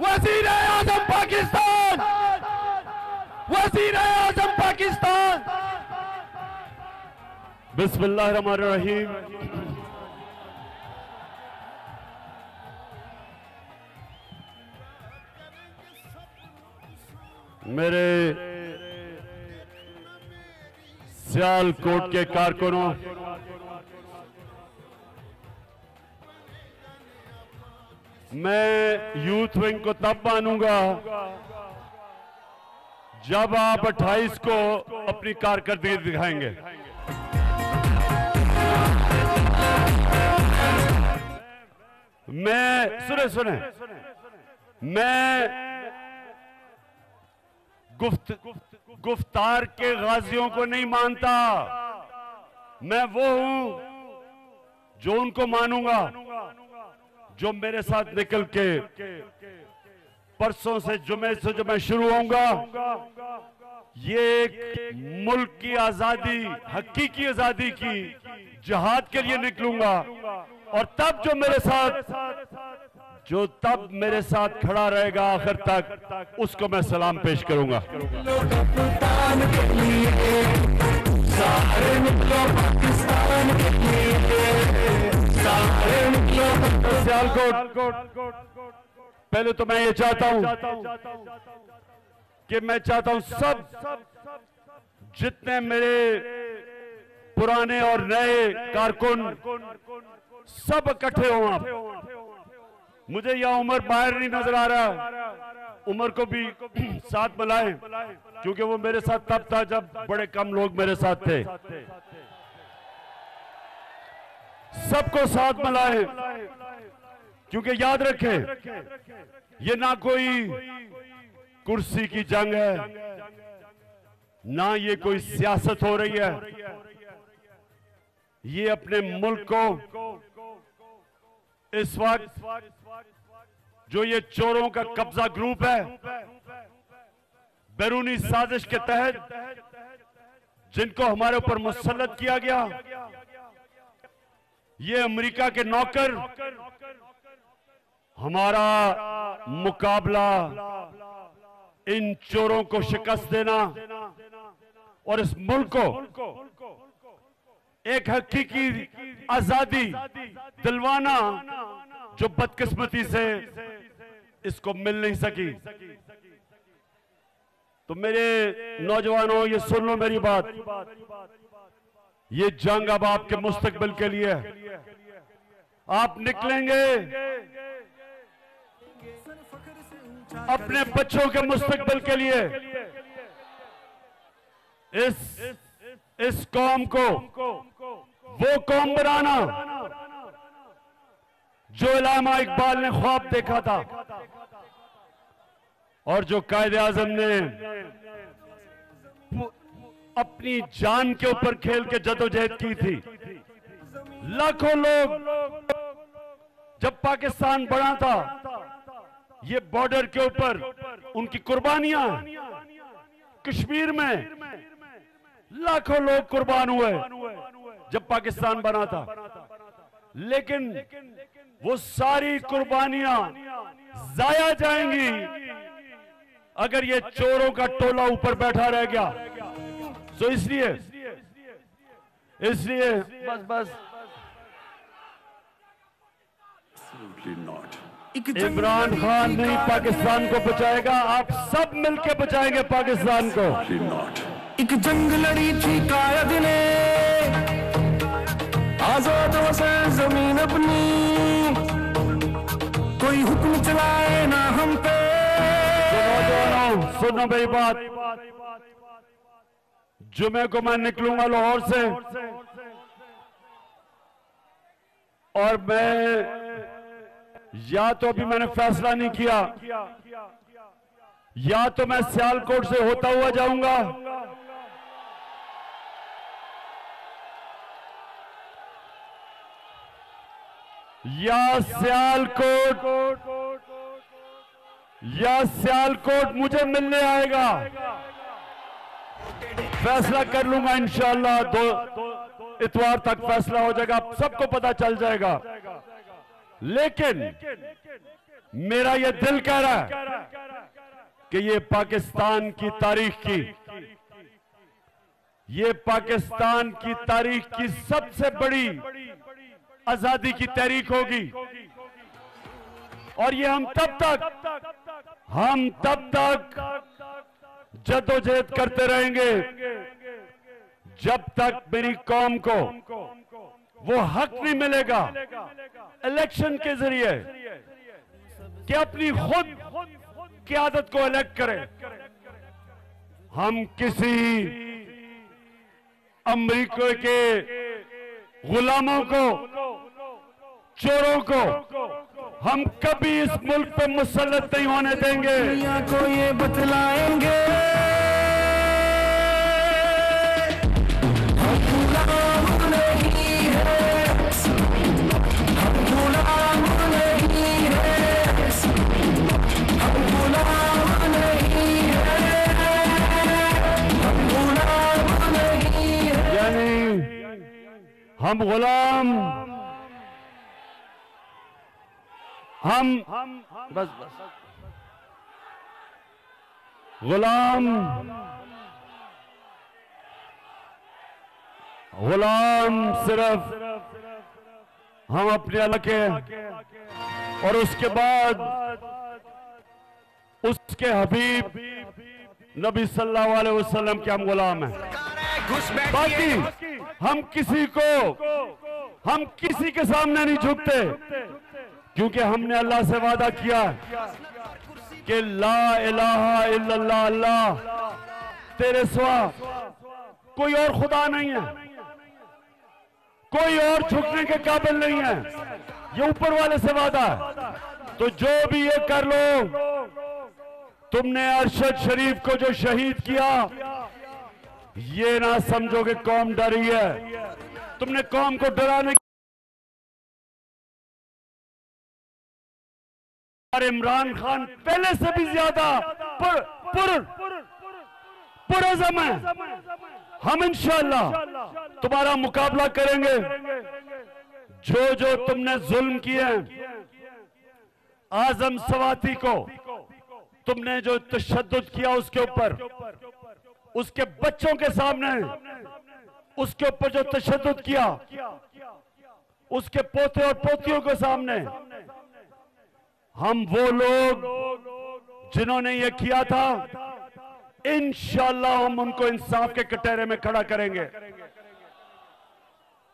वज़ीर आज़म पाकिस्तान। वज़ीर आज़म पाकिस्तान। रहीम मेरे सियालकोट के कारकुनों मैं यूथ विंग को तब मानूँगा जब आप 28 को अपनी कारकर्दगी दिखाएँगे। मैं, सुने सुने। मैं गुफ्त, गुफ्तार के गाजियों को नहीं मानता। मैं वो हूँ जो उनको मानूँगा। जो मेरे साथ निकल के परसों से जुमे से जो मैं शुरू होऊँगा, ये एक मुल्क की आज़ादी, हकीकी आज़ादी की जहाद के लिए निकलूँगा। और तब जो मेरे साथ, जो तब मेरे साथ खड़ा रहेगा आखिर तक, उसको मैं सलाम पेश करूँगा। सारे सियालकोट पहले तो मैं ये चाहता हूँ कि मैं चाहता हूँ सब जितने मेरे पुराने और नए कारकुन सब इकट्ठे हो आप। मुझे यह उम्र बाहर नहीं नज़र आ रहा। उम्र को भी साथ मिलाएँ क्योंकि वो मेरे साथ तब था जब बड़े कम लोग मेरे साथ थे। सबको साथ मिलाए। क्योंकि याद रखें ये ना कोई कुर्सी की जंग है ना ये कोई सियासत हो रही है। ये अपने मुल्क को इस वक्त जो ये चोरों का कब्जा ग्रुप है बैरूनी साजिश के तहत जिनको हमारे ऊपर मुसलत किया गया ये अमेरिका के नौकर, हमारा मुकाबला इन चोरों को शिकस्त देना और इस मुल्क को एक हकीकी आज़ादी दिलवाना जो बदकिस्मती से इसको मिल नहीं सकी। तो मेरे नौजवानों, ये सुन लो मेरी बात। ये जंग अब आपके मुस्तकबिल के लिए है। आप निकलेंगे। अपने बच्चों के मुस्तकबिल के लिए। इस इस कौम को, वो कौम बनाना। जो इलामा इकबाल ने ख्वाब देखा था। और जो कायदे आज़म ने अपनी जान के ऊपर खेल के जदोजहद की थी। लाखों लोग जब पाकिस्तान बड़ा था, ये बॉर्डर के ऊपर उनकी कुर्बानियाँ, कश्मीर में लाखों लोग कुर्बान हुए जब पाकिस्तान बना था। लेकिन वो सारी कुर्बानियाँ जाया जाएँगी अगर ये चोरों का टोला ऊपर बैठा रह गया। तो इसलिए इसलिए बस बस। इमरान खान नहीं पाकिस्तान को बचाएगा आप सब मिलके बचाएँगे पाकिस्तान को। एक जंग लड़ी थी कायद ने। आज़ाद वसन ज़मीन अपनी। कोई हुक्म चलाए ना हम पे। तो सुनो मेरी बात। जुमे को मैं निकलूँगा लाहौर से। और मैं या तो अभी मैंने फैसला नहीं किया, या तो मैं सियालकोट से होता हुआ जाऊँगा। या सियालकोट या सियालकोट मुझे मिलने आएगा। फैसला कर लूँगा इंशाल्लाह। दो इतवार तक फैसला हो जाएगा, सबको पता चल जाएगा। लेकिन मेरा ये दिल कह रहा है कि ये पाकिस्तान की तारीख की, ये पाकिस्तान की तारीख की सबसे बड़ी आज़ादी की तहरीक होगी। और ये हम तब तक, हम तब तक जदोजहद करते रहेंगे। जब तक मेरी कौम को वो हक नहीं मिलेगा इलेक्शन के ज़रिए कि अपनी खुद क्यादत को इलेक्ट करें। हम किसी अमरीका के गुलामों को, चोरों को हम कभी इस मुल्क पे मुसलत नहीं होने देंगे। दुनिया को ये बतलाएँगे। हम गुलाम नहीं है हम गुलाम नहीं है हम गुलाम नहीं है हम गुलाम नहीं है यानी हम गुलाम हम, बस बस। गुलाम। गुलाम सिर्फ़ हम अपने के और उसके बाद उसके हबीब नबी सल्लल्लाहु अलैहि वसल्लम के हम गुलाम हैं। बाकी हम किसी को, हम किसी के सामने नहीं झुकते। क्योंकि हमने अल्लाह से वादा किया कि ला इलाहा इल्लल्लाह, अल्लाह, तेरे सिवा कोई और खुदा नहीं है। कोई और झुकने के काबिल नहीं है। ये ऊपर वाले से वादा है। तो जो भी ये कर लो, तुमने अरशद शरीफ को जो शहीद किया, ये ना समझो कि कौम डरी है। तुमने कौम को डराने और इमरान खान पहले से भी ज़्यादा पुर पुर पुरजम है। हम इंशाल्लाह तुम्हारा मुकाबला करेंगे। जो जो तुमने जुल्म किए आज़म सवाती को तुमने जो तशद किया उसके ऊपर, उसके बच्चों के सामने, उसके ऊपर जो तशद किया, उसके पोते और पोतियों के सामने हम वो लोग जिन्होंने ये किया था, इंशाल्लाह हम उनको इंसाफ के कटहरे में खड़ा करेंगे।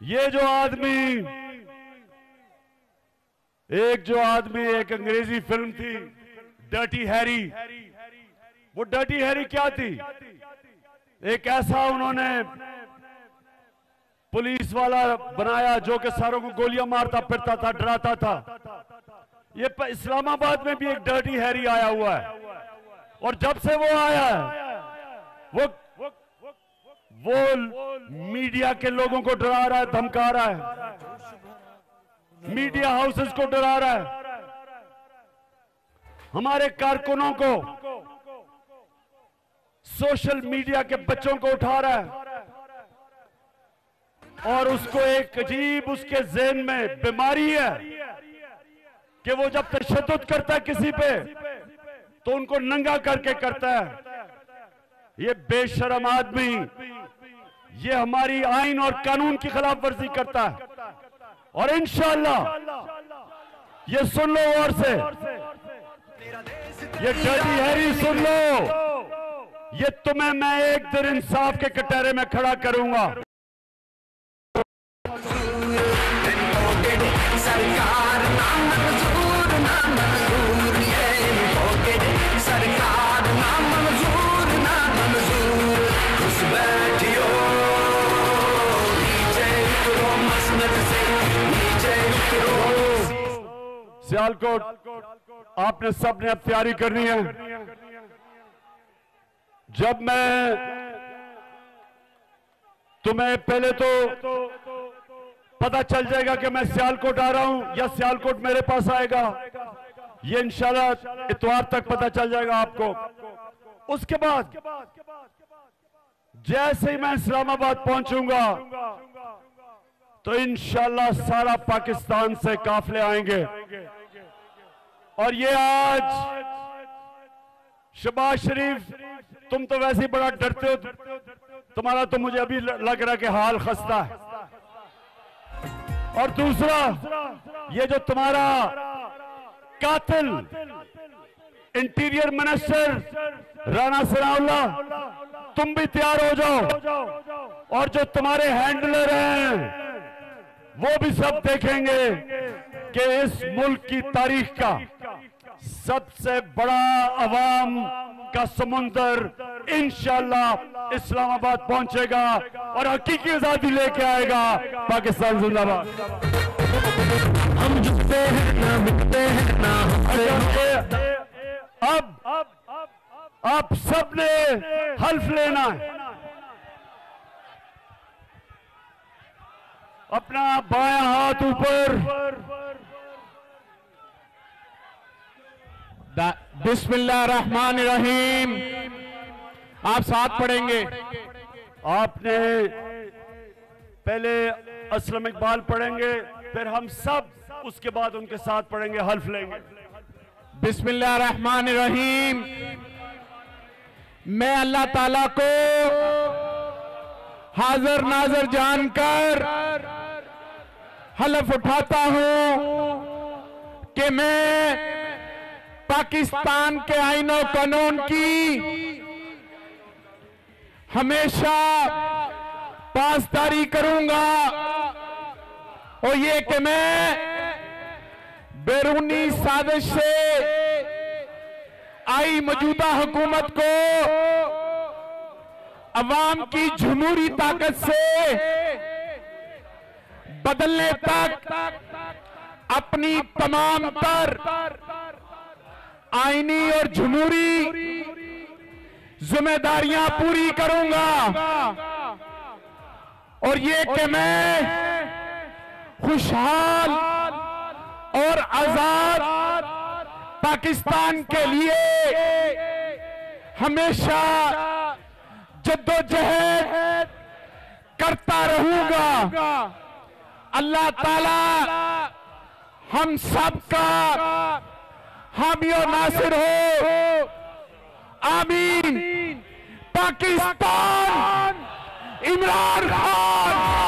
ये जो आदमी, एक जो आदमी, एक अंग्रेज़ी फ़िल्म थी डर्टी हैरी वो डर्टी हैरी क्या थी? एक ऐसा उन्होंने पुलिस वाला बनाया जो कि सारों को गोलियाँ मारता फिरता था, डराता था। ये इस्लामाबाद में भी एक डर्टी हैरी आया हुआ है। और जब से वो आया है वो वो मीडिया के लोगों को डरा रहा है, धमका रहा है। मीडिया हाउसेस को डरा रहा है। हमारे कारकुनों को सोशल मीडिया के बच्चों को उठा रहा है। और उसको एक अजीब उसके जेन में बीमारी है। कि वो जब तशद करता है किसी पे तो उनको नंगा करके करता है। ये बेशरम आदमी, ये हमारी आइन और कानून की खिलाफ वर्जी करता है। और इंशाल्लाह, ये सुन लो और से। ये डर्टी हैरी सुन लो। ये तुम्हें मैं एक दिन इंसाफ के कटहरे में खड़ा करूँगा। सियालकोट, आपने सबने अब तैयारी करनी है। जब मैं तुम्हें पहले तो पता चल जाएगा कि मैं सियालकोट आ रहा हूँ या सियालकोट मेरे पास आएगा, ये इंशाल्लाह इतवार तक पता चल जाएगा आपको। उसके बाद जैसे ही मैं इस्लामाबाद पहुंचूँगा तो इंशाल्लाह सारा पाकिस्तान से काफले आएँगे। और ये आज शबाज शरीफ, तुम तो वैसे ही बड़ा डरते हो, तुम्हारा तो मुझे अभी लग रहा कि हाल खस्ता है। और दूसरा, ये जो तुम्हारा कातिल, इंटीरियर मिनिस्टर राणा सनाउल्ला तुम भी तैयार हो जाओ। और जो तुम्हारे हैंडलर हैं, वो भी सब देखेंगे। कि इस मुल्क की तारीख का सबसे बड़ा अवाम का समुंदर इंशाल्लाह इस्लामाबाद पहुंचेगा और हकीकी आज़ादी लेके आएगा। पाकिस्तान जिंदाबाद। हम झुकते हैं ना मिटते हैं ना अब आप सबने हल्फ लेना है। अपना बाया हाथ ऊपर। बिस्मिल्लाह रहमान रहीम आप साथ पढ़ेंगे। आपने पहले असलम इकबाल पढ़ेंगे फिर हम सब उसके बाद उनके साथ पढ़ेंगे हल्फ लेंगे। बिस्मिल्लाह रहमान रहीम मैं अल्लाह ताला को हाजर नाजर जानकर हलफ उठाता हूँ कि मैं पाकिस्तान के आईनो कानून की हमेशा पासदारी करूँगा। और ये कि मैं बैरूनी साजिश से आई मौजूदा हुकूमत को अवाम की जमहूरी ताकत से बदलने तक अपनी तमाम तर आईनी और जमहूरी जिम्मेदारियाँ पूरी करूँगा। और ये कि मैं खुशहाल और आज़ाद पाकिस्तान के लिए हमेशा जद्दोजहद करता रहूँगा। अल्लाह ताला हम सबका और नासिर हो। आमीन। पाकिस्तान। इमरान खान।